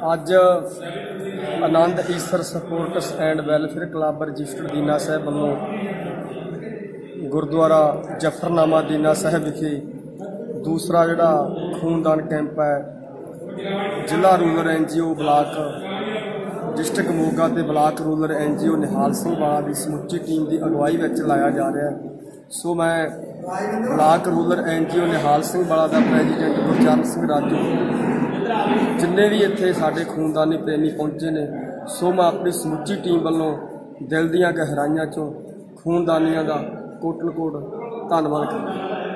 ਅੱਜ Anand Isar sports and welfare club registered Dina Sahib ਵੱਲੋਂ ਗੁਰਦੁਆਰਾ ਜਫਰਨਾਮਾ ਦੀਨਾ ਸਾਹਿਬ ਵਿਖੇ ਦੂਸਰਾ ਜਿਹੜਾ ਖੂਨਦਾਨ ਕੈਂਪ ਹੈ, ਜ਼ਿਲ੍ਹਾ rural NGO block, district Moga ਤੇ block rural NGO Nihal Singh Wala ਦੀ ਸਮੁੱਚੀ ਟੀਮ ਦੀ ਅਗਵਾਈ ਵਿੱਚ ਲਾਇਆ ਜਾ ਰਿਹਾ ਹੈ। ਸੋ ਮੈਂ block rural NGO Nihal Singh Wala ਦਾ ਪ੍ਰੈਜ਼ੀਡੈਂਟ ਗੁਰਚਰਨ ਸਿੰਘ ਰਾਜੂ ਜਿੰਨੇ ਵੀ ਇੱਥੇ ਸਾਡੇ ਖੂਨਦਾਨੀ ਪ੍ਰੇਮੀ ਪਹੁੰਚੇ ਨੇ, ਸੋ ਮੈਂ ਆਪਣੀ ਸਮੁੱਚੀ ਟੀਮ ਵੱਲੋਂ ਦਿਲ ਦੀਆਂ ਗਹਿਰਾਈਆਂ ਚੋਂ ਖੂਨਦਾਨੀਆਂ ਦਾ ਕੋਟਨ ਕੋਟ ਧੰਨਵਾਦ ਕਰਦਾ